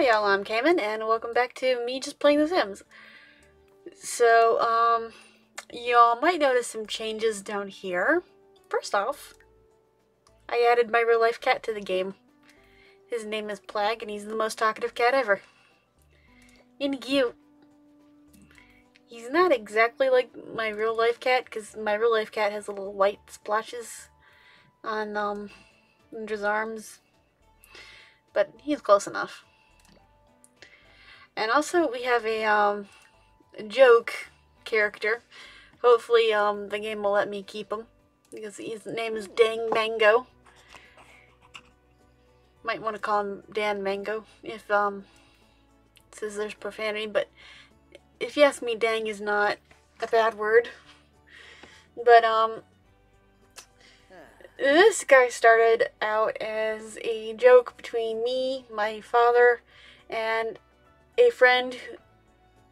Hi y'all, I'm Kayman, and welcome back to me just playing The Sims. So, um, y'all might notice some changes down here. First off, I added my real life cat to the game. His name is Plagg, and he's the most talkative cat ever. And cute. He's not exactly like my real life cat, because my real life cat has little white splotches on, um, under his arms. But he's close enough. And also we have a um, joke character. Hopefully um, the game will let me keep him because his name is Dang Mango. Might want to call him Dan Mango if um says there's profanity, but if you ask me, dang is not a bad word. But um this guy started out as a joke between me, my father, and a friend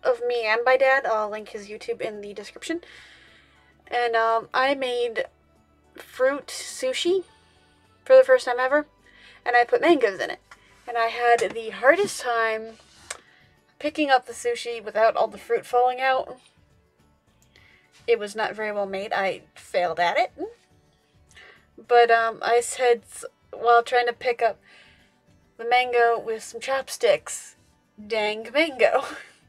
of me and my dad. I'll link his YouTube in the description. And um, I made fruit sushi for the first time ever, and I put mangoes in it. And I had the hardest time picking up the sushi without all the fruit falling out. It was not very well made. I failed at it. But um, I said while trying to pick up the mango with some chopsticks, dang mango.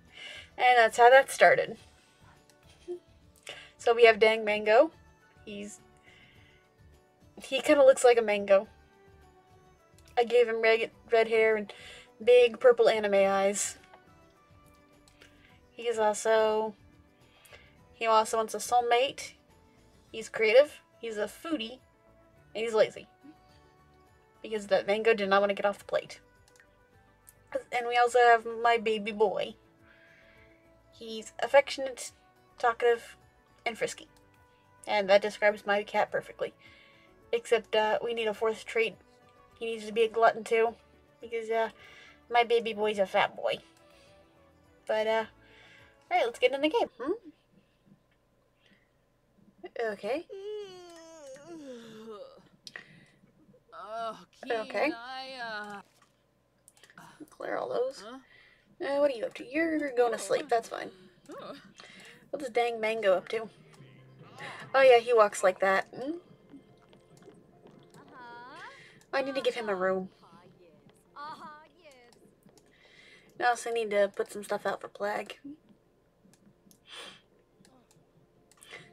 and that's how that started. So we have dang mango. He's he kind of looks like a mango. I gave him red, red hair and big purple anime eyes. He's also he also wants a soulmate. He's creative. He's a foodie, and he's lazy because that mango did not want to get off the plate. And we also have my baby boy. He's affectionate, talkative, and frisky. And that describes my cat perfectly. Except uh, we need a fourth trait. He needs to be a glutton too. Because uh, my baby boy's a fat boy. But, uh, alright, let's get in the game. Hmm? Okay. Oh, Okay. I, Clear all those. Uh, what are you up to? You're going to sleep. That's fine. oh, What's this dang mango up to? Oh yeah, he walks like that. Hmm? I need to give him a room. I also need to put some stuff out for Plagg.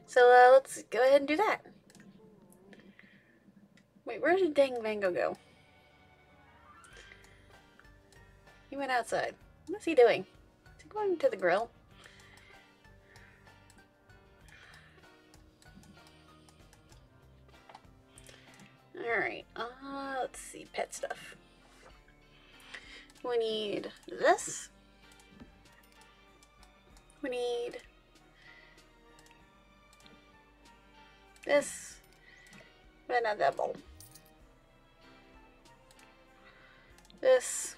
So uh, let's go ahead and do that. Wait, where did dang mango go? He went outside. What's he doing? Is he going to the grill? Alright, uh, let's see, pet stuff. We need this. We need this. But not that bowl. This.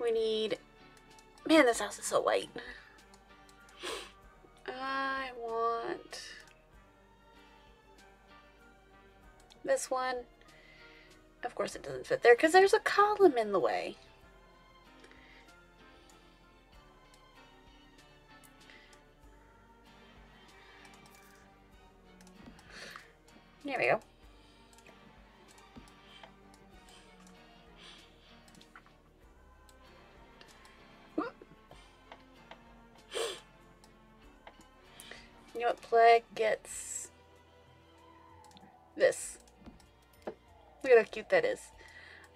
We need. Man, this house is so white. I want this one. Of course, it doesn't fit there because there's a column in the way. There we go. Know gets? This. Look at how cute that is.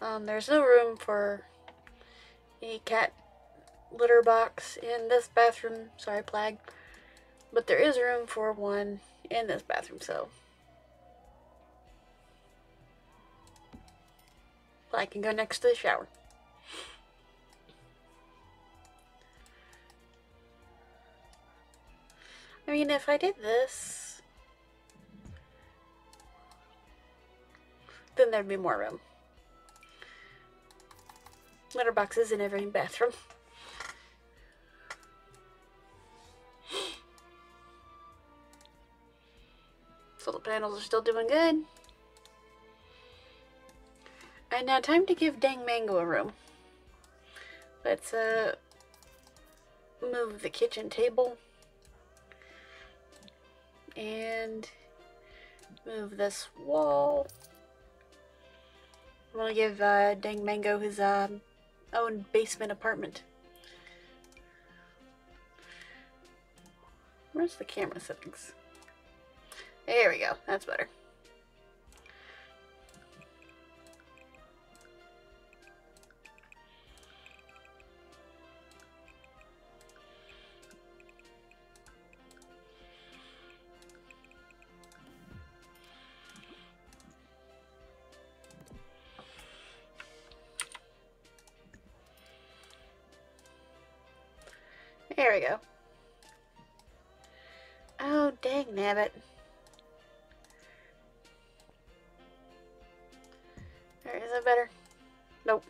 Um, there's no room for a cat litter box in this bathroom. Sorry, Plagg. But there is room for one in this bathroom, so. I can go next to the shower. I mean, if I did this, then there'd be more room. Litter boxes in every bathroom. Solar panels are still doing good. And now time to give Dang Mango a room. Let's uh move the kitchen table and move this wall. I'm gonna give uh, Dang Mango his um, own basement apartment. Where's the camera settings? There we go. That's better. Is that better? Nope.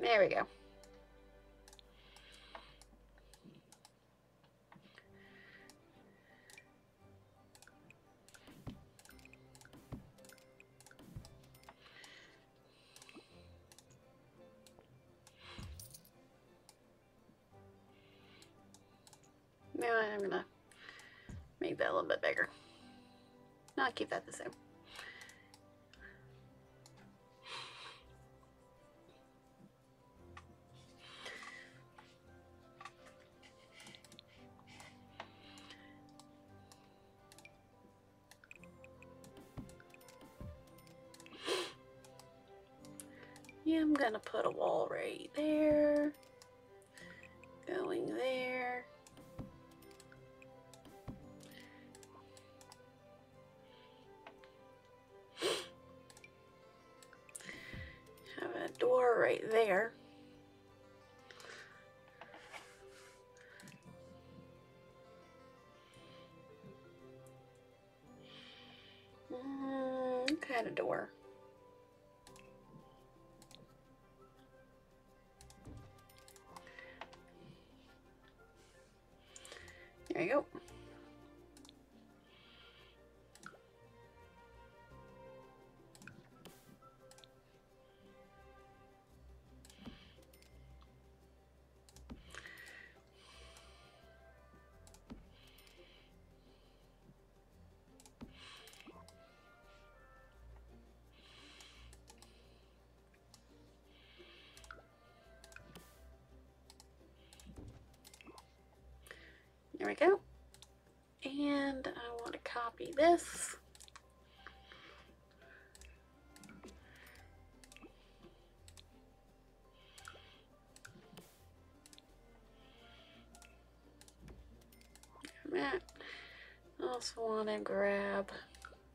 There we go. Yeah, I'm gonna put a wall right there. Going there. Have a door right there. There we go. And I want to copy this. I also want to grab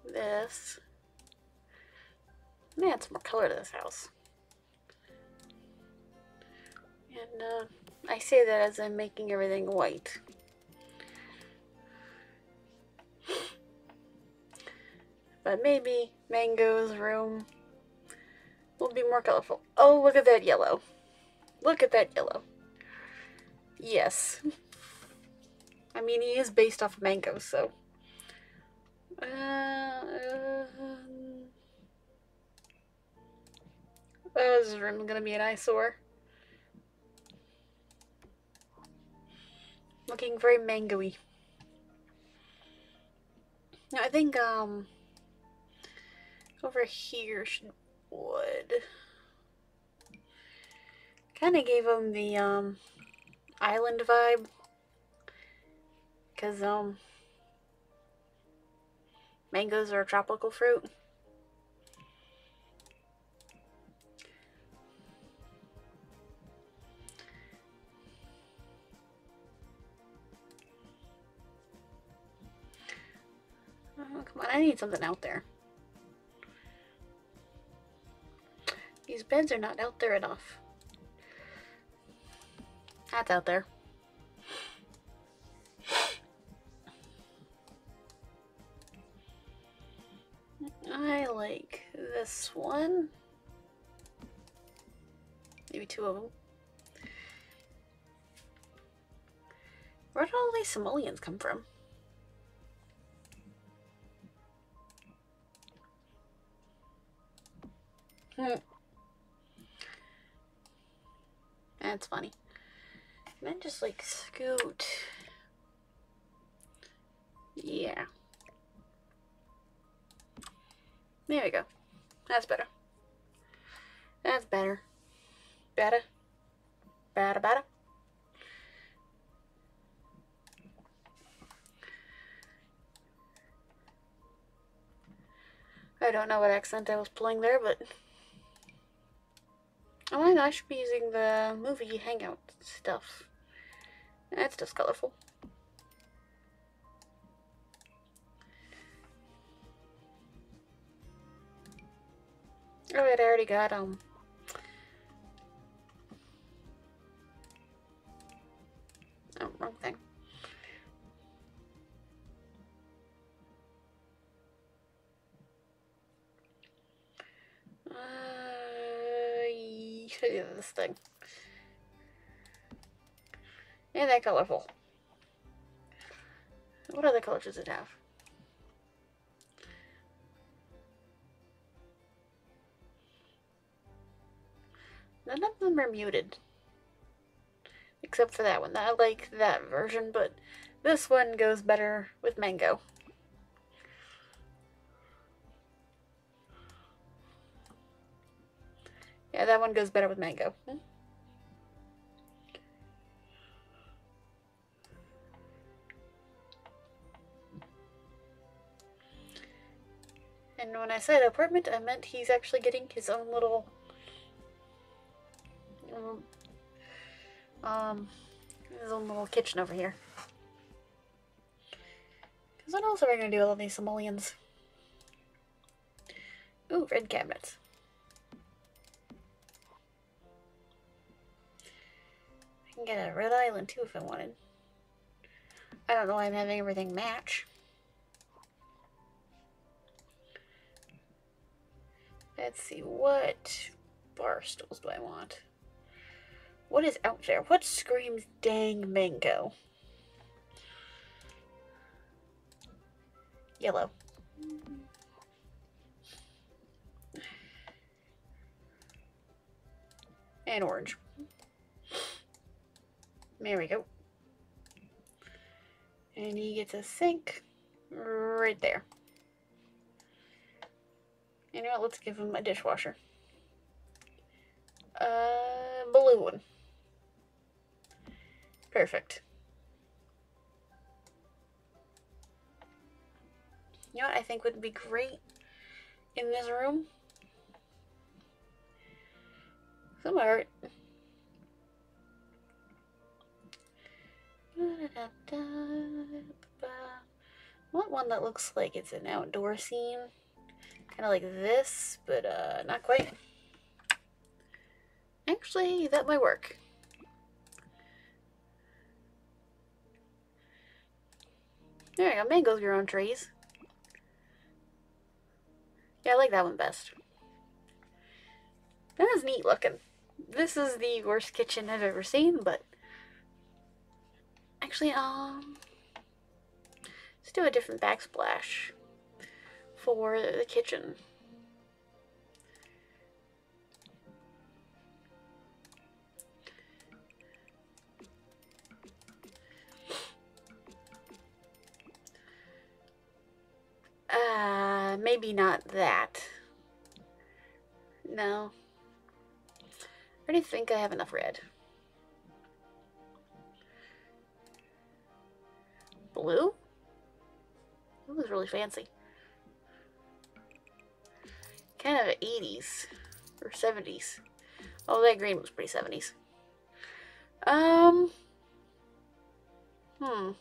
this. Add some more color to this house. And uh, I say that as I'm making everything white. But maybe Mango's room will be more colorful. Oh, look at that yellow. Look at that yellow. Yes. I mean, he is based off of Mango, so. Uh, um, oh, this room gonna be an eyesore. Looking very mangoey. Now, I think, um, over here should wood. Kind of gave him the um island vibe cuz um mangoes are a tropical fruit. Oh, come on, I need something out there. beds are not out there enough. That's out there. I like this one. Maybe two of them. Where did all these simoleons come from? Hmm. That's funny. And then just like scoot. Yeah. There we go. That's better. That's better. Better. Better, better. I don't know what accent I was pulling there, but I, should be using the movie Hangout stuff. That's just colorful. Oh wait, I already got um. Oh, wrong thing. yeah, this thing. And that colorful. What other colors does it have? None of them are muted. Except for that one. I like that version, but this one goes better with mango. Yeah, that one goes better with mango. And when I said apartment, I meant he's actually getting his own little um, his own little kitchen over here. Because what else are we going to do with all these simoleons? Ooh, red cabinets. Can get a red island too if I wanted. I don't know why I'm having everything match. Let's see, what bar stools do I want? What is out there? What screams dang mango? Yellow. And orange. There we go. And he gets a sink right there. You know what? Let's give him a dishwasher. Uh, blue one. Perfect. You know what I think would be great in this room? Some art. Want one that looks like it's an outdoor scene. Kind of like this, but uh, not quite. Actually, that might work. There you go, mangoes your own trees. Yeah, I like that one best. That is neat looking. This is the worst kitchen I've ever seen, but actually, um, let's do a different backsplash for the kitchen. Uh, maybe not that. No. I already think I have enough red. Blue? It was really fancy. Kind of 80s or 70s. Oh, that green was pretty 70s. Um. Hmm.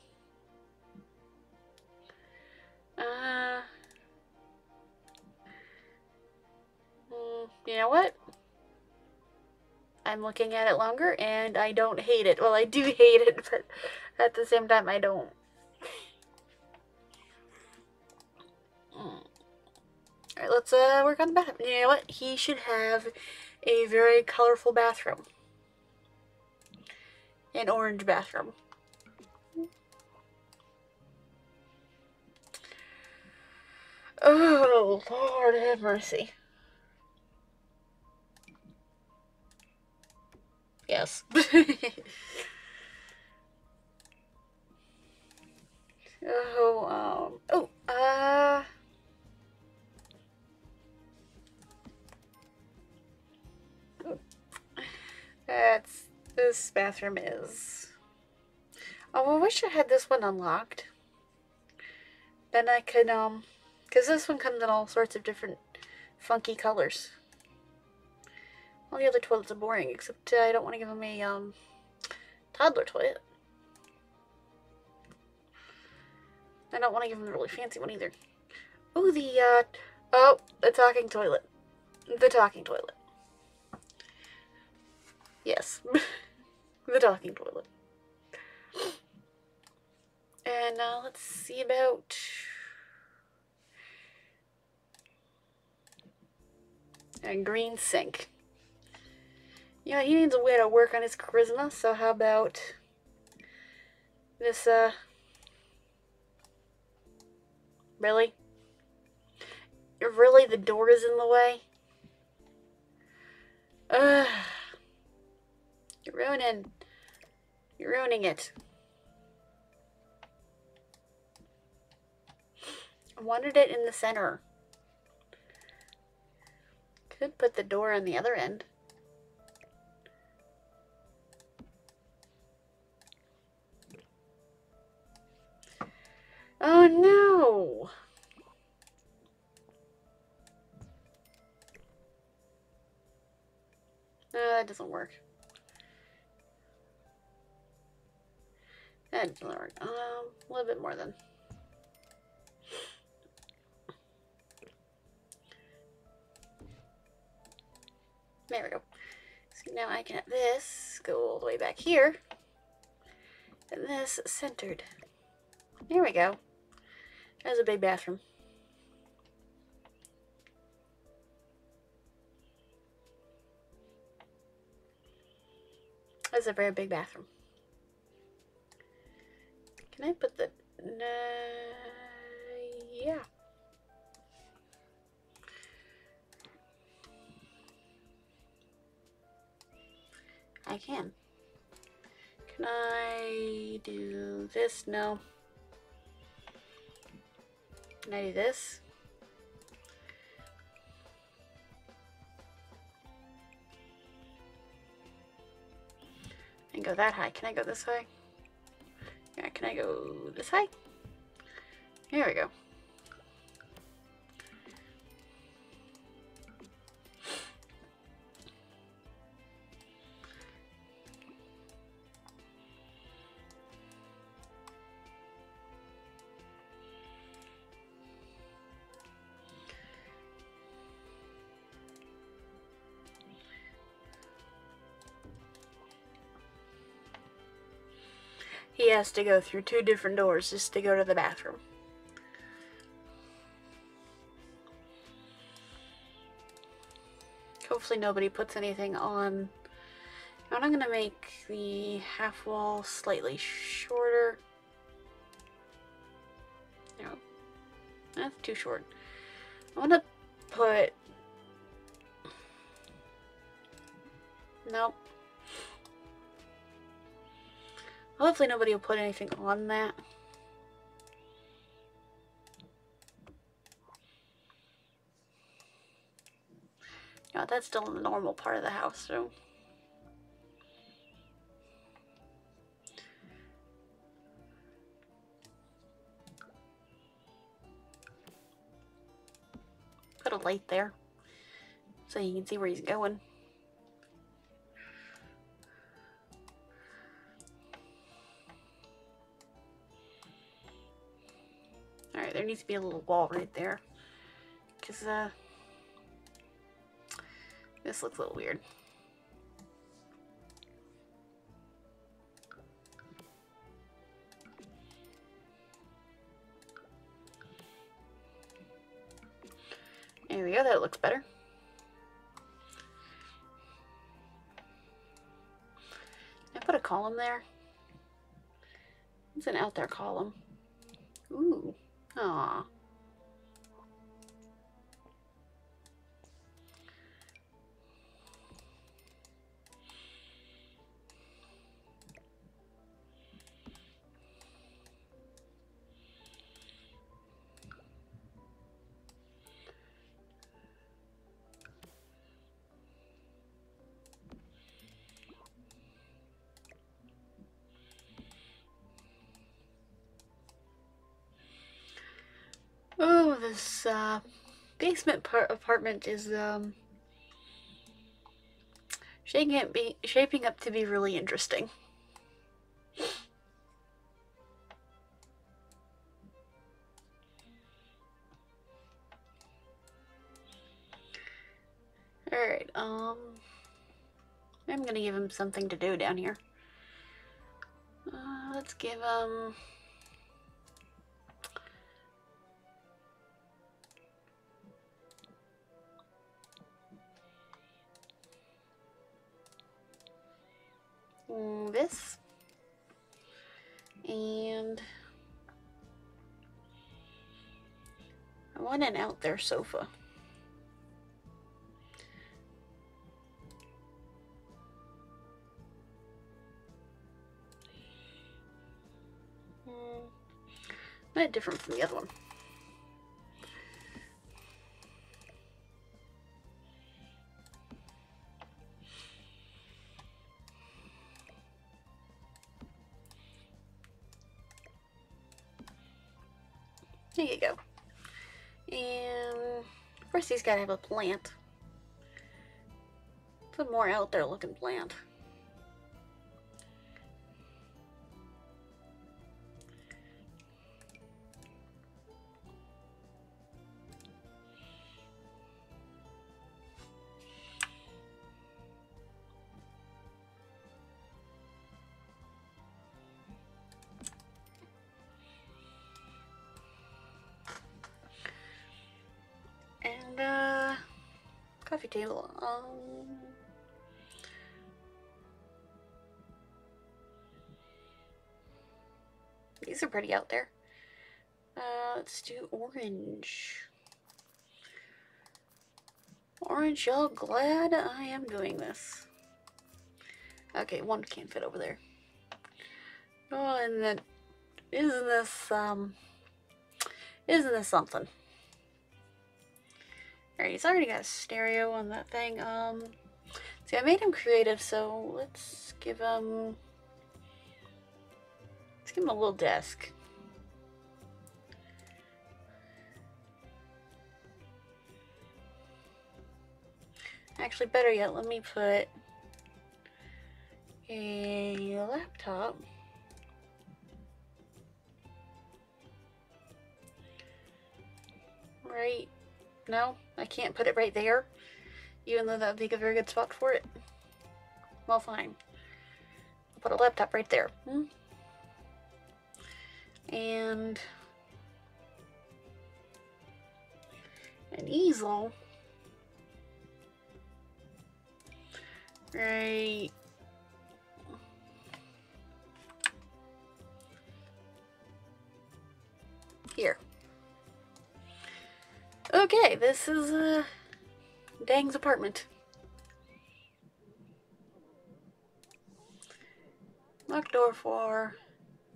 Uh, mm, you know what? I'm looking at it longer and I don't hate it. Well, I do hate it, but at the same time, I don't. Alright, let's uh, work on the bathroom. You know what? He should have a very colorful bathroom. An orange bathroom. Oh, Lord have mercy. Yes. oh, um... bathroom is. Oh, I wish I had this one unlocked. Then I could um, cause this one comes in all sorts of different funky colors. All the other toilets are boring, except uh, I don't want to give them a um toddler toilet. I don't want to give them a really fancy one either. Oh, the uh, oh, the talking toilet, the talking toilet. Yes, the talking toilet. And uh, let's see about. A green sink. Yeah, he needs a way to work on his charisma, so how about this, uh. Really? Really, the door is in the way? Ugh. You're ruining. You're ruining it. I wanted it in the center. Could put the door on the other end. Oh no! No, that doesn't work. Um, a little bit more then. There we go. So now I can have this go all the way back here. And this centered. There we go. There's a big bathroom. That's a very big bathroom. Can I put the... Uh, yeah. I can. Can I do this? No. Can I do this? Can go that high. Can I go this high? Can I go this high? Here we go. Has to go through two different doors just to go to the bathroom. Hopefully nobody puts anything on. And I'm going to make the half wall slightly shorter. No, that's too short. I want to put... Nope. Hopefully nobody will put anything on that. Yeah, that's still in the normal part of the house, so... Put a light there so you can see where he's going. Alright, there needs to be a little wall right there. Because, uh, this looks a little weird. There we go, that looks better. I put a column there. It's an out there column. Ooh. Aw. Oh, this uh, basement part apartment is um, shaping, it be, shaping up to be really interesting. Alright, um... I'm gonna give him something to do down here. Uh, let's give him... this. And... I want an out there sofa. Hmm. A bit different from the other one. First he's got to have a plant. A more out there looking plant. Coffee table. Um, these are pretty out there. Uh, let's do orange. Orange, y'all glad I am doing this. Okay, one can't fit over there. Oh, and then, isn't this, um, isn't this something? Alright, he's already got a stereo on that thing. Um, see, I made him creative, so let's give him... Let's give him a little desk. Actually, better yet, let me put a laptop. Right no, I can't put it right there, even though that would be a very good spot for it. Well, fine. I'll put a laptop right there. Hmm? And an easel right here. Okay, this is uh, Dang's apartment. Locked door for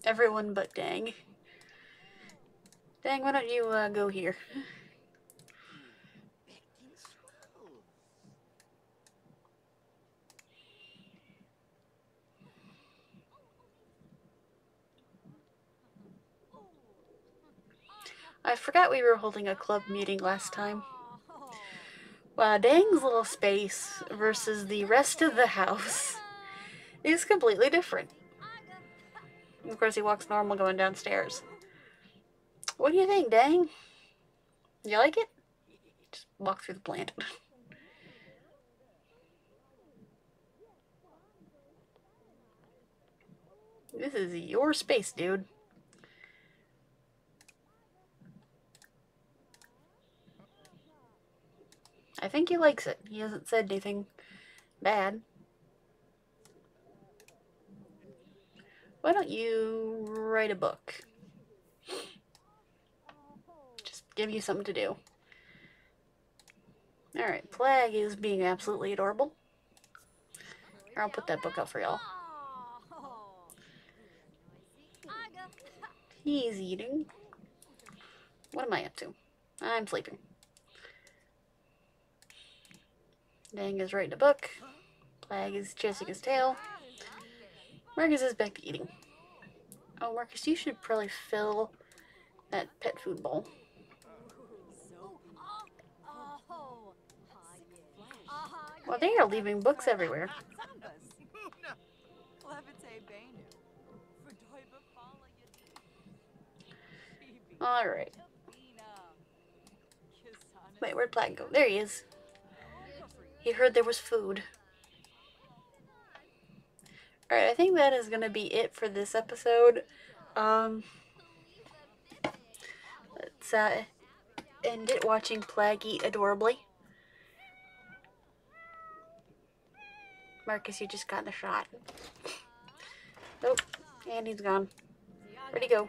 everyone but Dang. Dang, why don't you uh, go here? I forgot we were holding a club meeting last time. Wow, Dang's little space versus the rest of the house is completely different. Of course, he walks normal going downstairs. What do you think, Dang? You like it? Just walk through the plant. this is your space, dude. I think he likes it. He hasn't said anything bad. Why don't you write a book? Just give you something to do. Alright, Plagg is being absolutely adorable. Here, I'll put that book out for y'all. He's eating. What am I up to? I'm sleeping. Dang is writing a book. Plagg is chasing his tail. Marcus is back to eating. Oh, Marcus, you should probably fill that pet food bowl. Well, they are leaving books everywhere. Alright. Wait, where'd Platt go? There he is. He heard there was food. Alright, I think that is going to be it for this episode. Um, let's uh, end it watching Plagg eat adorably. Marcus, you just got the shot. Nope. And he's gone. Where'd he go?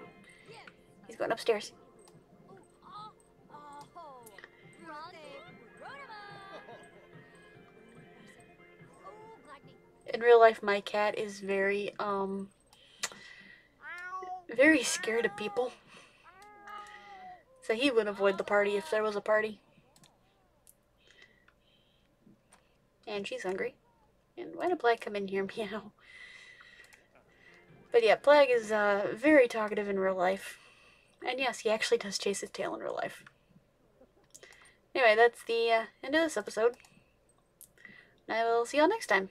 He's going upstairs. In real life, my cat is very, um, very scared of people. So he would avoid the party if there was a party. And she's hungry. And why did Plagg come in here meow? But yeah, Plagg is uh, very talkative in real life. And yes, he actually does chase his tail in real life. Anyway, that's the uh, end of this episode. And I will see y'all next time.